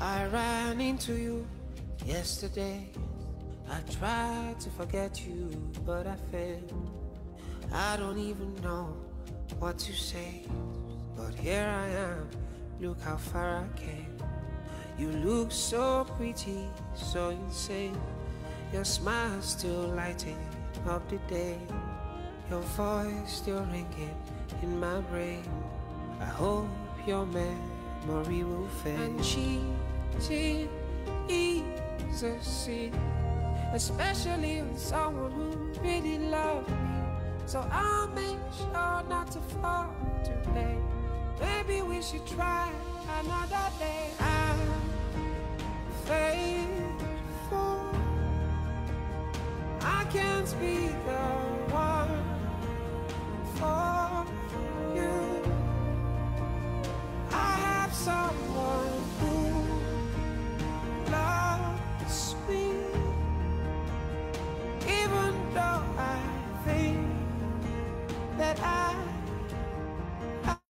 I ran into you yesterday. I tried to forget you, but I failed. I don't even know what to say, but here I am. Look how far I came. You look so pretty, so insane. Your smile still lighting up the day. Your voice still ringing in my brain. I hope your memory will fade. And cheating is a sin, especially with someone who really loves me. So I'll make sure not to fall today. Maybe we should try another day. I'm faithful. I can't speak. Of